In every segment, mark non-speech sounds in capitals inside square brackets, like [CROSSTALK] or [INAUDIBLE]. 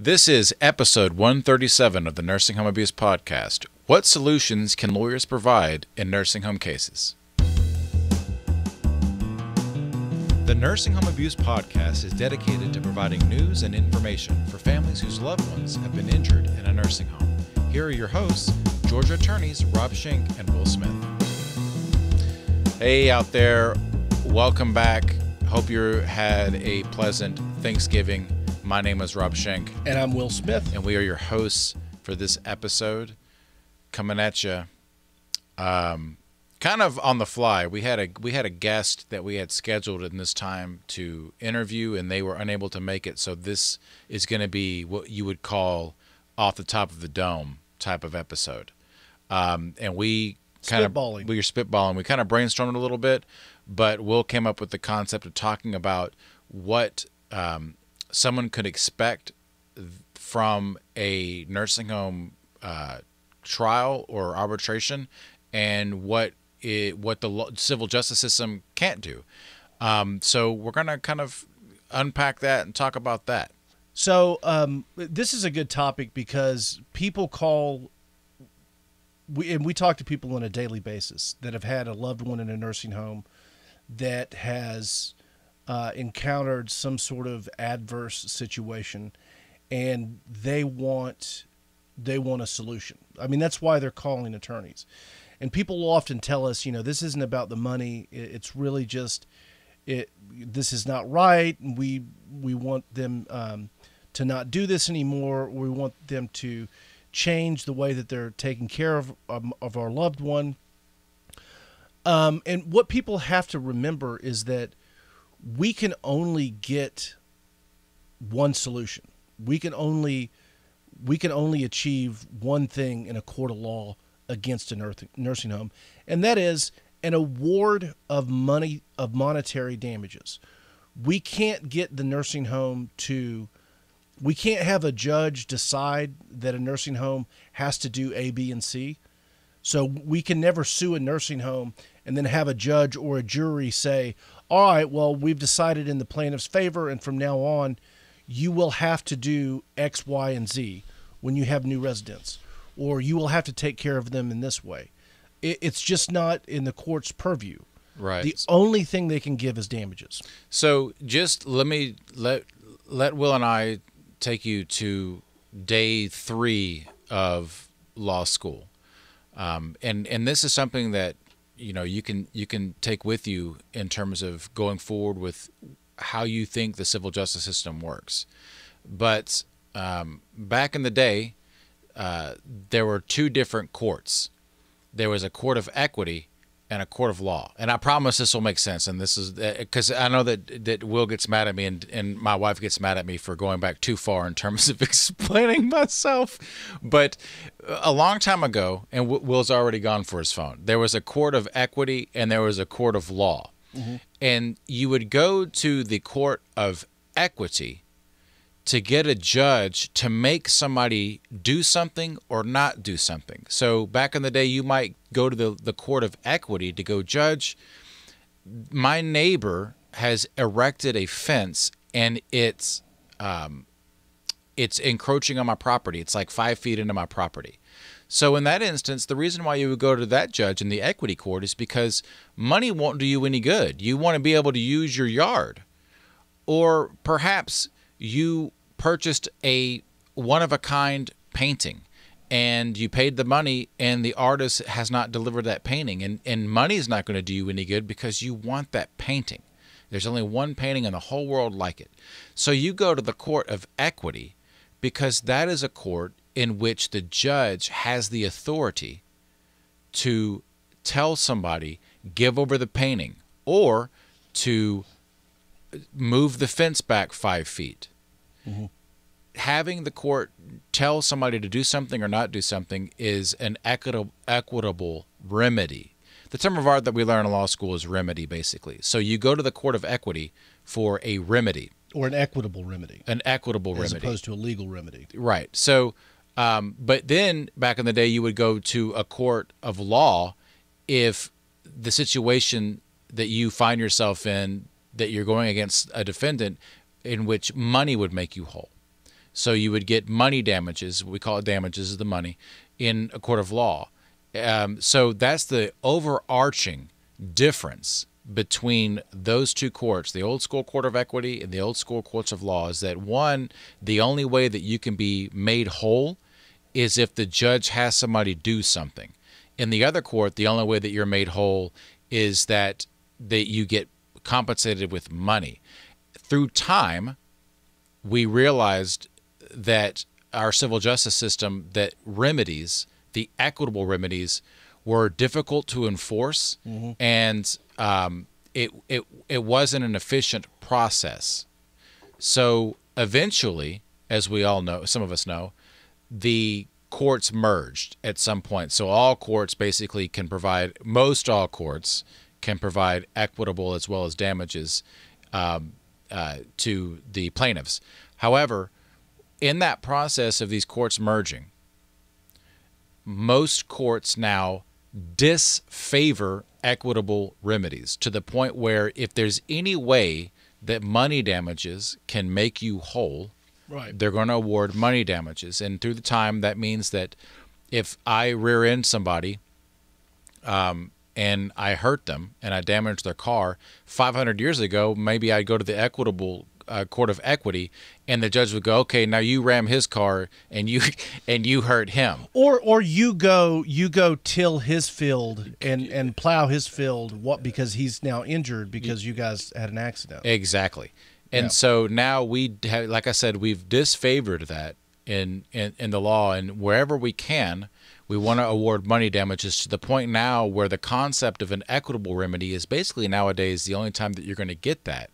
This is episode 137 of the Nursing Home Abuse Podcast. What solutions can lawyers provide in nursing home cases? The Nursing Home Abuse Podcast is dedicated to providing news and information for families whose loved ones have been injured in a nursing home. Here are your hosts, Georgia attorneys Rob Schenk and Will Smith. Hey, out there, welcome back. Hope you had a pleasant Thanksgiving. My name is Rob Schenk, And I'm Will Smith. and we are your hosts for this episode. Coming at you, um, kind of on the fly. We had a we had a guest that we had scheduled in this time to interview, and they were unable to make it. So this is going to be what you would call off the top of the dome type of episode. Um, and we kind of we were spitballing. We kind of brainstormed a little bit, but Will came up with the concept of talking about what um, someone could expect from a nursing home uh, trial or arbitration, and what it, what the civil justice system can't do. Um, so we're gonna kind of unpack that and talk about that. So um, this is a good topic because people call, we, and we talk to people on a daily basis that have had a loved one in a nursing home that has uh, encountered some sort of adverse situation, and they want they want a solution. I mean, that's why they're calling attorneys. And people often tell us, you know, this isn't about the money. It's really just it. This is not right. We we want them um, to not do this anymore. We want them to change the way that they're taking care of um, of our loved one. Um, and what people have to remember is that we can only get one solution. We can only we can only achieve one thing in a court of law against a nursing home, and that is an award of money of monetary damages. We can't get the nursing home to we can't have a judge decide that a nursing home has to do A, B, and C. So we can never sue a nursing home and then have a judge or a jury say, all right, well, we've decided in the plaintiff's favor, and from now on, you will have to do X, Y, and Z when you have new residents, or you will have to take care of them in this way. It, it's just not in the court's purview. Right. The only thing they can give is damages. So just let me let let Will and I take you to day three of law school, um, and and this is something that you know you can you can take with you in terms of going forward with how you think the civil justice system works. But um, back in the day, uh, there were two different courts. There was a court of equity and a court of law. And I promise this will make sense. And this is uh, because I know that that Will gets mad at me and, and my wife gets mad at me for going back too far in terms of [LAUGHS] explaining myself. But a long time ago, and Wi- Will's already gone for his phone, there was a court of equity and there was a court of law. Mm-hmm. And you would go to the court of equity to get a judge to make somebody do something or not do something. So back in the day, you might go to the, the court of equity to go, Judge, my neighbor has erected a fence and it's um, it's encroaching on my property. It's like five feet into my property. So in that instance, the reason why you would go to that judge in the equity court is because money won't do you any good. You want to be able to use your yard or perhaps you purchased a one of a kind painting and you paid the money and the artist has not delivered that painting. And, and money is not going to do you any good because you want that painting. There's only one painting in the whole world like it. So you go to the court of equity because that is a court in which the judge has the authority to tell somebody give over the painting or to move the fence back five feet. Having the court tell somebody to do something or not do something is an equitable, equitable remedy. The term of art that we learn in law school is remedy, basically. So you go to the court of equity for a remedy, Or an equitable remedy, an equitable as remedy. As opposed to a legal remedy. Right. So, um, but then back in the day, you would go to a court of law if the situation that you find yourself in, that you're going against a defendant in which money would make you whole. So you would get money damages. We call it damages is the money in a court of law. Um, so that's the overarching difference between those two courts, the old school court of equity and the old school courts of law, is that one, the only way that you can be made whole is if the judge has somebody do something. In the other court, the only way that you're made whole is that that you get compensated with money. Through time, we realized that our civil justice system that remedies, the equitable remedies, were difficult to enforce, and um, it it it wasn't an efficient process. So eventually, as we all know, some of us know, the courts merged at some point. So all courts basically can provide, most all courts can provide equitable as well as damages um, uh, to the plaintiffs. However, in that process of these courts merging, most courts now disfavor equitable remedies to the point where if there's any way that money damages can make you whole, Right. they're going to award money damages. And through the time, that means that if I rear end somebody um, and I hurt them and I damaged their car, 500 years ago, maybe I'd go to the equitable uh, court of equity, and the judge would go, "Okay, now you ram his car and you [LAUGHS] and you hurt him." Or or you go you go till his field and and plow his field what because he's now injured because you guys had an accident. Exactly. And Yeah. so now we have, like I said, we've disfavored that in, in, in the law. And wherever we can, we want to award money damages to the point now where the concept of an equitable remedy is basically nowadays the only time that you're going to get that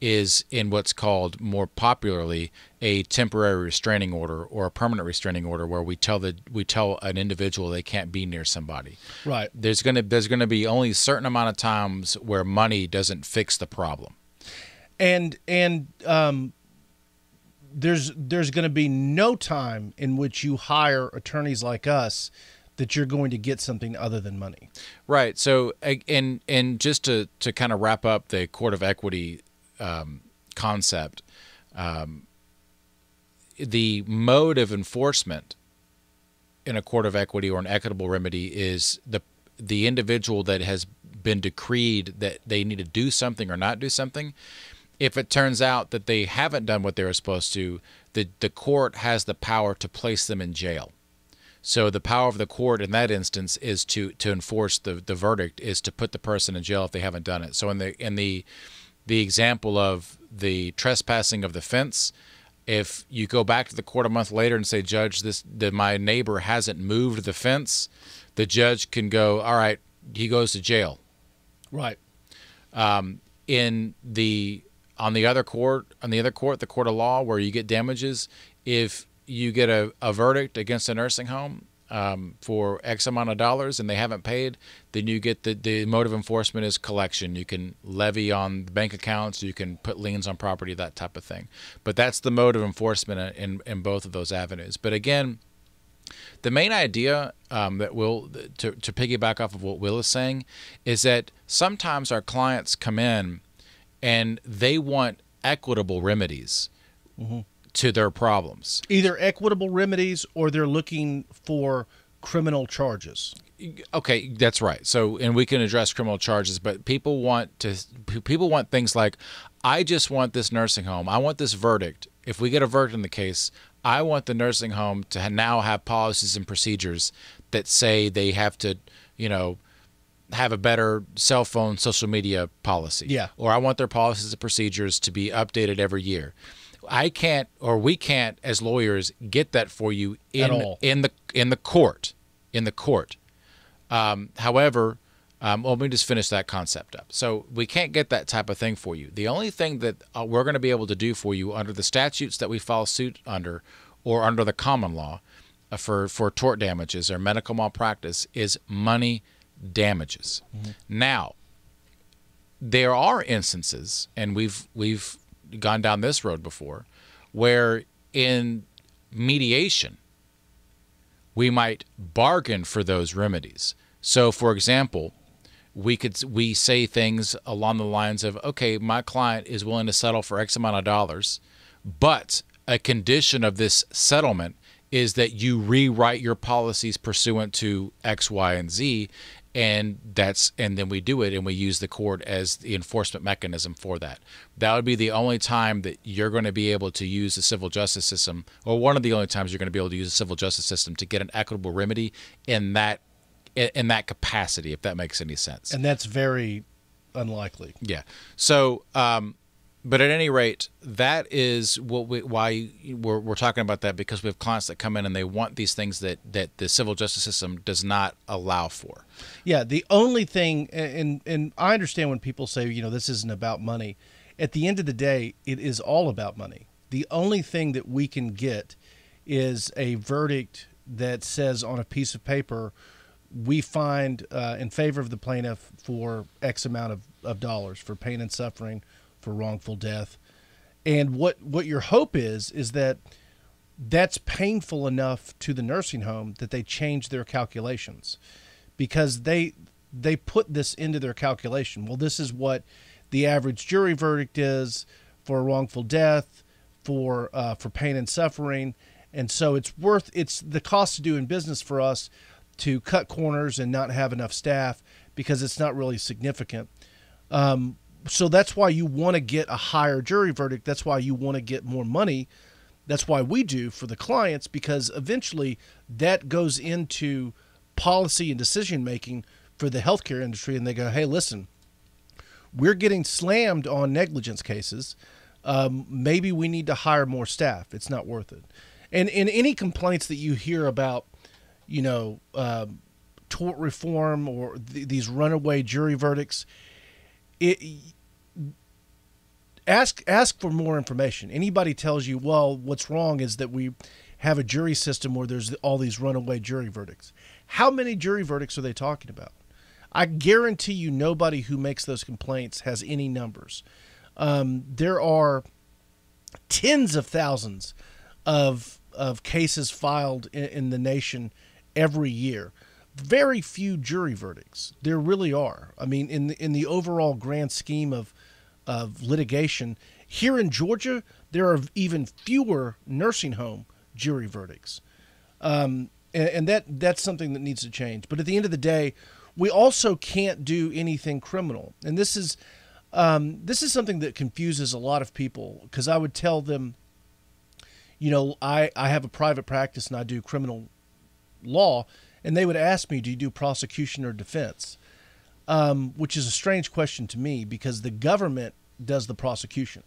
is in what's called more popularly a temporary restraining order or a permanent restraining order where we tell the we tell an individual they can't be near somebody Right. there's going to there's going to be only a certain amount of times where money doesn't fix the problem and and um, there's there's going to be no time in which you hire attorneys like us that you're going to get something other than money. Right. So, and and just to to kind of wrap up the court of equity um, concept, um, the mode of enforcement in a court of equity or an equitable remedy is the the individual that has been decreed that they need to do something or not do something. If it turns out that they haven't done what they were supposed to, the the court has the power to place them in jail. So the power of the court in that instance is to to enforce the the verdict is to put the person in jail if they haven't done it. So in the in the the example of the trespassing of the fence, if you go back to the court a month later and say, Judge, this that my neighbor hasn't moved the fence, the judge can go, all right, he goes to jail. Right. Um, In the on the other court, on the other court, the court of law, where you get damages, if you get a, a verdict against a nursing home um, for X amount of dollars and they haven't paid, then you get the, the mode of enforcement is collection. You can levy on bank accounts, you can put liens on property, that type of thing. But that's the mode of enforcement in, in both of those avenues. But again, the main idea um, that will to, to piggyback off of what Will is saying is that sometimes our clients come in and they want equitable remedies mm-hmm. to their problems. Either equitable remedies or they're looking for criminal charges. Okay, that's right. So, and we can address criminal charges, but people want to people want things like I just want this nursing home. I want this verdict. If we get a verdict in the case, I want the nursing home to now have policies and procedures that say they have to, you know, have a better cell phone social media policy. Yeah. Or I want their policies and procedures to be updated every year. I can't or we can't as lawyers get that for you in At all. in the in the court. In the court. Um, however, um, well, let me just finish that concept up. So we can't get that type of thing for you. The only thing that uh, we're going to be able to do for you under the statutes that we file suit under, or under the common law, uh, for for tort damages or medical malpractice is money damages. Mm-hmm. Now, there are instances, and we've we've gone down this road before, where in mediation we might bargain for those remedies. So, for example, we could we say things along the lines of, okay, my client is willing to settle for X amount of dollars, but a condition of this settlement is that you rewrite your policies pursuant to X, Y, and Z, and that's and then we do it and we use the court as the enforcement mechanism for that. That would be the only time that you're going to be able to use the civil justice system, or one of the only times you're going to be able to use the civil justice system to get an equitable remedy in that in that capacity, if that makes any sense. And that's very unlikely. Yeah. So, um, but at any rate, that is what we, why we're, we're talking about that because we have clients that come in and they want these things that that the civil justice system does not allow for. Yeah, the only thing, and and I understand when people say, you know, this isn't about money. At the end of the day, it is all about money. The only thing that we can get is a verdict that says on a piece of paper, we find uh, in favor of the plaintiff for X amount of, of dollars for pain and suffering for wrongful death. And what what your hope is is that that's painful enough to the nursing home that they change their calculations because they they put this into their calculation. Well, this is what the average jury verdict is for wrongful death, for uh, for pain and suffering, and so it's worth it's the cost of doing business for us to cut corners and not have enough staff because it's not really significant. Um, so that's why you want to get a higher jury verdict. That's why you want to get more money. That's why we do for the clients because eventually that goes into policy and decision making for the healthcare industry. And they go, hey, listen, we're getting slammed on negligence cases. Um, maybe we need to hire more staff. It's not worth it. And in any complaints that you hear about, you know, um, tort reform or th- these runaway jury verdicts, it, ask ask for more information. Anybody tells you, well, what's wrong is that we have a jury system where there's all these runaway jury verdicts. How many jury verdicts are they talking about? I guarantee you, nobody who makes those complaints has any numbers. Um, there are tens of thousands of of cases filed in, in the nation every year very few jury verdicts. There really are. I mean, in the, in the overall grand scheme of of litigation here in Georgia, there are even fewer nursing home jury verdicts, um, and, and that that's something that needs to change. But at the end of the day, we also can't do anything criminal, and this is um, this is something that confuses a lot of people because I would tell them, you know, I I have a private practice and I do criminal law and they would ask me, "Do you do prosecution or defense?" Um, which is a strange question to me because the government does the prosecution.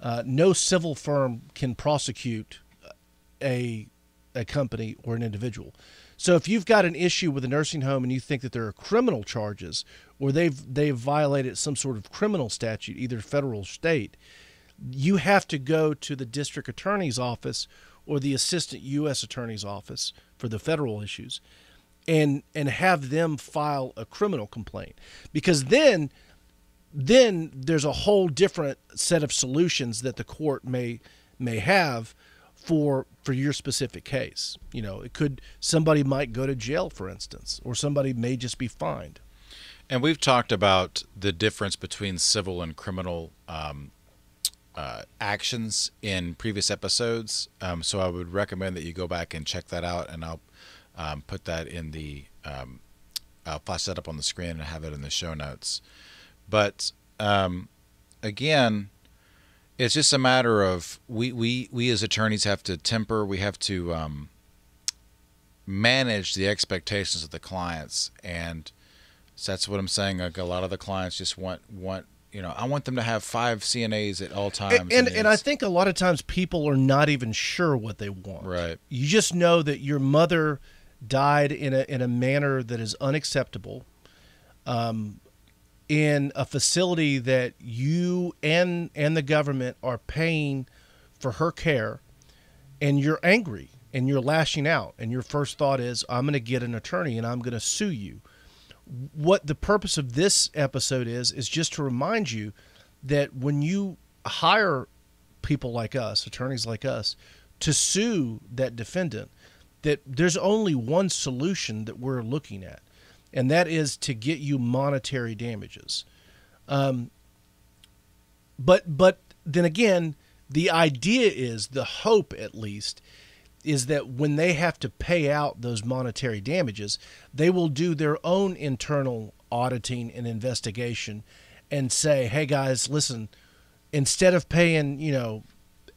Uh, no civil firm can prosecute a a company or an individual. So if you've got an issue with a nursing home and you think that there are criminal charges or they've they've violated some sort of criminal statute, either federal or state, you have to go to the district attorney's office or the assistant U.S. attorney's office for the federal issues and and have them file a criminal complaint because then then there's a whole different set of solutions that the court may may have for for your specific case you know it could somebody might go to jail for instance or somebody may just be fined and we've talked about the difference between civil and criminal um, uh, actions in previous episodes. Um, so I would recommend that you go back and check that out, and I'll um, put that in the um, I'll flash that up on the screen and have it in the show notes. But um, again, it's just a matter of we, we we as attorneys have to temper. We have to um, manage the expectations of the clients, and so that's what I'm saying. Like a lot of the clients just want want you know, I want them to have five CNAs at all times. And and, and, I think a lot of times people are not even sure what they want. Right. You just know that your mother died in a in a manner that is unacceptable. Um, in a facility that you and and the government are paying for her care, and you're angry and you're lashing out, and your first thought is, "I'm going to get an attorney and I'm going to sue you." What the purpose of this episode is is just to remind you that when you hire people like us, attorneys like us, to sue that defendant, that there's only one solution that we're looking at, and that is to get you monetary damages. Um, but but then again, the idea is the hope at least is that when they have to pay out those monetary damages, they will do their own internal auditing and investigation and say, "Hey guys, listen, instead of paying, you know,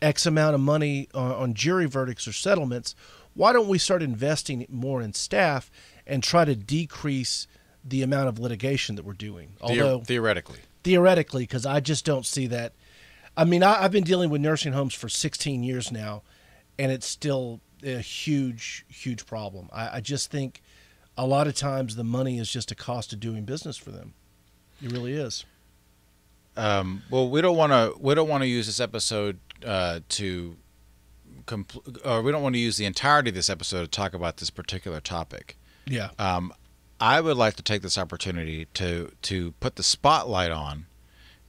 X amount of money on, on jury verdicts or settlements, why don't we start investing more in staff and try to decrease the amount of litigation that we're doing?" Although theoretically, theoretically, because I just don't see that. I mean, I, I've been dealing with nursing homes for 16 years now, and it's still a huge, huge problem. I, I just think a lot of times the money is just a cost of doing business for them. It really is. Um, well, we don't want to. We don't want to use this episode uh, to. Compl- or we don't want to use the entirety of this episode to talk about this particular topic. Yeah. Um, I would like to take this opportunity to to put the spotlight on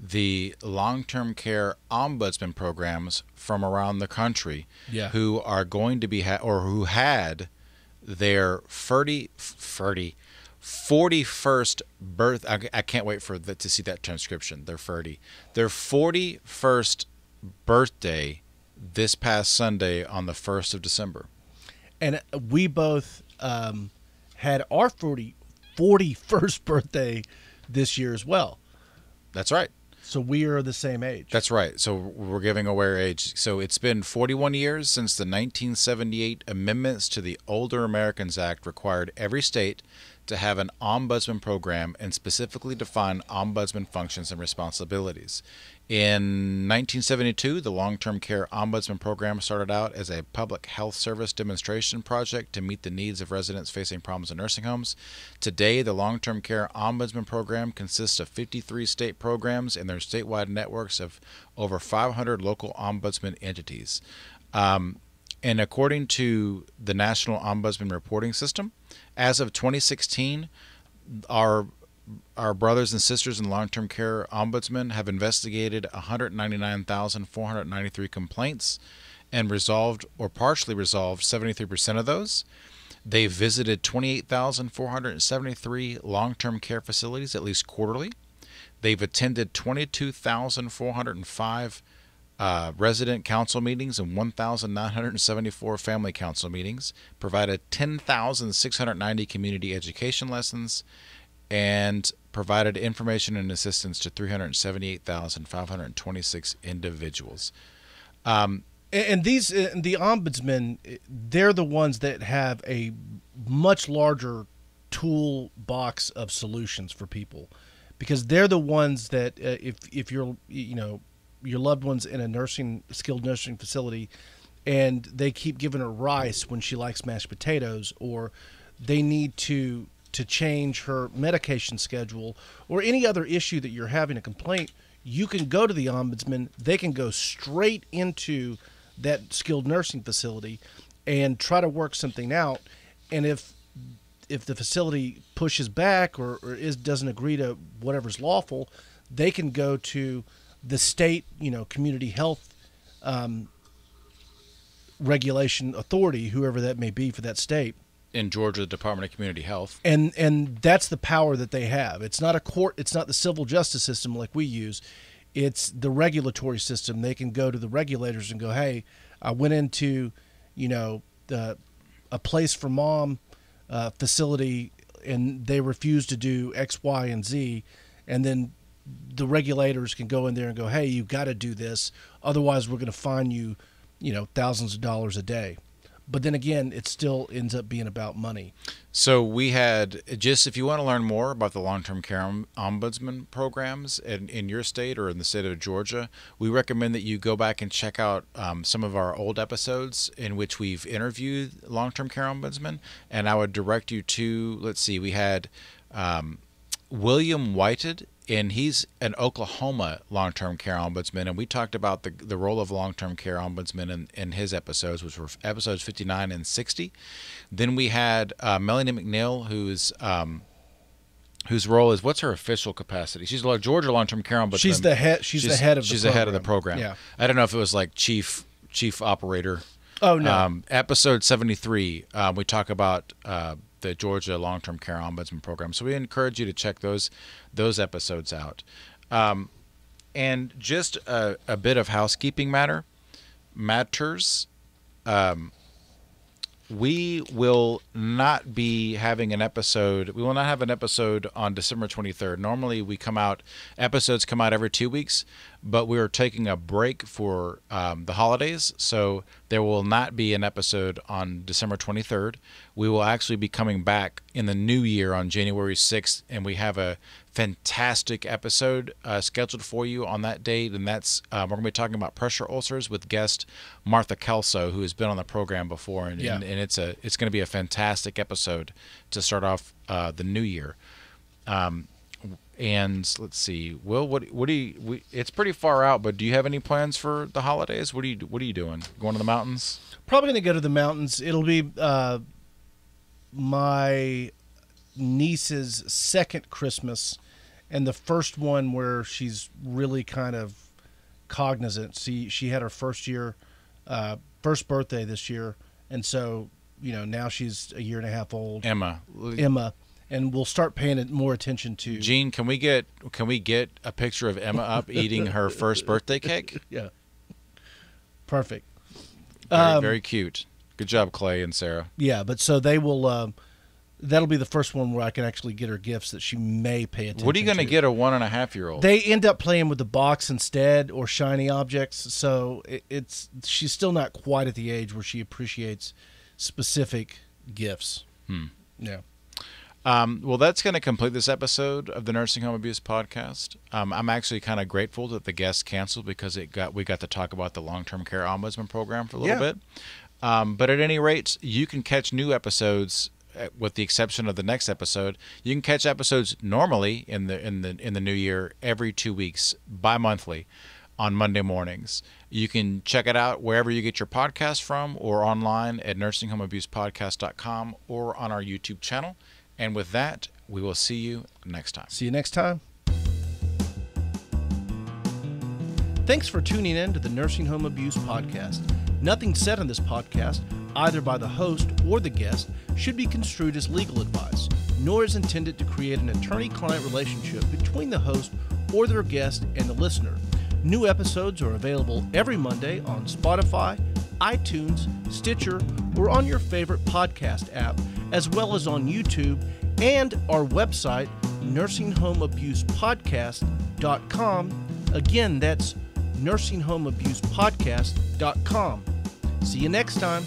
the long-term care ombudsman programs from around the country Yeah. who are going to be ha- or who had their 30, 30 41st birth I, I can't wait for the, to see that transcription their 30 their 41st birthday this past Sunday on the 1st of December And we both um, had our 40, 41st [LAUGHS] birthday this year as well. that's right So we are the same age. That's right. So we're giving away our age. So it's been 41 years since the 1978 amendments to the Older Americans Act required every state to have an ombudsman program and specifically define ombudsman functions and responsibilities. In 1972, the long term care ombudsman program started out as a public health service demonstration project to meet the needs of residents facing problems in nursing homes. Today, the long term care ombudsman program consists of 53 state programs and their statewide networks of over 500 local ombudsman entities. Um, and according to the National Ombudsman Reporting System, as of 2016, our our brothers and sisters in long-term care ombudsmen have investigated 199,493 complaints and resolved or partially resolved 73% of those. They visited 28,473 long-term care facilities at least quarterly. They've attended 22,405 uh, resident council meetings and 1,974 family council meetings, provided 10,690 community education lessons, and provided information and assistance to 378,526 individuals. and, and these uh, the ombudsmen they're the ones that have a much larger toolbox of solutions for people because they're the ones that uh, if if you're you know your loved one's in a nursing skilled nursing facility and they keep giving her rice when she likes mashed potatoes or they need to to change her medication schedule or any other issue that you're having a complaint you can go to the ombudsman. They can go straight into that skilled nursing facility and try to work something out. And if if the facility pushes back or, or is doesn't agree to whatever's lawful they can go to the state you know community health um, regulation authority whoever that may be for that state In Georgia, the Department of Community Health. and and that's the power that they have. It's not a court it's not the civil justice system like we use. It's the regulatory system. They can go to the regulators and go hey i went into you know the a place for mom uh, facility and they refuse to do x y and z. And then the regulators can go in there and go hey you've got to do this. Otherwise we're going to fine you you know thousands of dollars a day but then again it still ends up being about money So we had just if you want to learn more about the long-term care ombudsman programs in, in your state or in the state of Georgia, we recommend that you go back and check out um, some of our old episodes in which we've interviewed long-term care ombudsman. And I would direct you to let's see, we had um, William Whited, and he's an Oklahoma long-term care ombudsman, and we talked about the the role of long-term care ombudsman in, in his episodes, which were episodes 59 and 60. Then we had uh, Melanie McNeil, who's um, whose role is what's her official capacity? She's a Georgia long-term care ombudsman. She's the head. She's, the head of. she's the the head of the program. program. Yeah. I don't know if it was like chief chief operator. Oh no. Um, episode 73, um, we talk about uh, the Georgia Long Term Care Ombudsman Program. So we encourage you to check those those episodes out. Um, and just a, a bit of housekeeping matter. matters, um, we will not be having an episode. We will not have an episode on December 23rd. Normally, we come out, episodes come out every two weeks, but we are taking a break for um, the holidays. So there will not be an episode on December 23rd. We will actually be coming back in the new year on January 6th, and we have a fantastic episode uh, scheduled for you on that date. And that's, uh, we're going to be talking about pressure ulcers with guest Martha Kelso, who has been on the program before. And, Yeah. and, and it's a, it's going to be a fantastic episode to start off uh, the new year. Um, and let's see, Will, what what do you? We, it's pretty far out, but do you have any plans for the holidays? What are you What are you doing? Going to the mountains? Probably going to go to the mountains. It'll be uh, my niece's second Christmas, and the first one where she's really kind of cognizant. See, she had her first year, uh, first birthday this year, and so you know now she's a year and a half old. Emma, Emma, and we'll start paying more attention to. Gene, can we get can we get a picture of Emma up [LAUGHS] eating her first birthday cake? Yeah. Perfect. Very, Um, very cute. Good job, Clay and Sarah. Yeah, but so they will. Um, that'll be the first one where I can actually get her gifts that she may pay attention. What are you going to get a one and a half year old? They end up playing with the box instead, or shiny objects. So it, it's she's still not quite at the age where she appreciates specific gifts. Hmm. Yeah. Um, well, that's going to complete this episode of the Nursing Home Abuse Podcast. Um, I'm actually kind of grateful that the guest canceled because it got we got to talk about the long term care ombudsman program for a little Yeah. bit. Um, but at any rate, you can catch new episodes, Uh, with the exception of the next episode. You can catch episodes normally in the in the in the new year every two weeks, bi-monthly, on Monday mornings. You can check it out wherever you get your podcast from, or online at nursinghomeabusepodcast.com, or on our YouTube channel. And with that, we will see you next time. See you next time. Thanks for tuning in to the Nursing Home Abuse Podcast. Nothing said on this podcast, either by the host or the guest, should be construed as legal advice, nor is intended to create an attorney client relationship between the host or their guest and the listener. New episodes are available every Monday on Spotify, iTunes, Stitcher, or on your favorite podcast app, as well as on YouTube and our website, nursinghomeabusepodcast.com. Again, that's nursinghomeabusepodcast.com. See you next time.